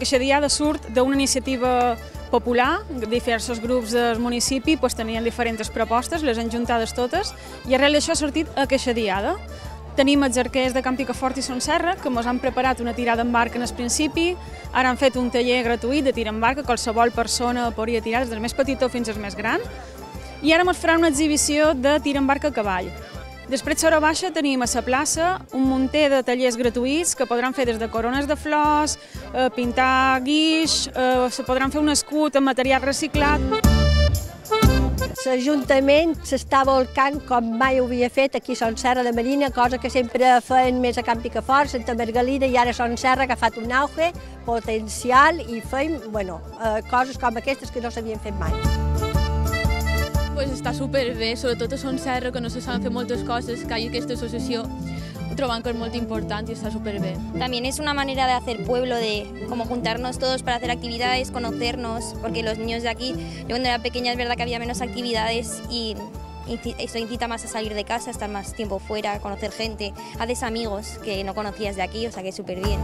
aquesta diada surt d'una iniciativa popular, diversos grups del municipi pues, tenien diferents propostes, les han juntades totes, i arrel d'això ha sortit aquesta diada. Tenim els arquers de Camp Picafort i Son Serra, que ens han preparat una tirada en barca en el principi, ara han fet un taller gratuït de tir en barca, qualsevol persona podria tirar, des del més petitó fins al més gran, i ara ens faran una exhibició de tir en barca a cavall. Després, a baixa, tenim a la plaça un munter de tallers gratuïts que podran fer des de corones de flors, eh, pintar guix, eh, se podran fer un escut amb material reciclat. L'Ajuntament s'està volcant com mai ho havia fet aquí a Son Serra de Marina, cosa que sempre feien més a Camp Picafort, Santa Margalida i ara Son Serra ha fet un auge potencial i feim bueno, eh, coses com aquestes que no s'havien fet mai. pues, està superbé, sobretot a Son Serra, que no se saben fer moltes coses, que hi ha aquesta associació troban que es muy importante y está súper bien. También es una manera de hacer pueblo, de como juntarnos todos para hacer actividades, conocernos, porque los niños de aquí, yo cuando era pequeña es verdad que había menos actividades y eso incita más a salir de casa, estar más tiempo fuera, conocer gente, haces amigos que no conocías de aquí, o sea que es súper bien.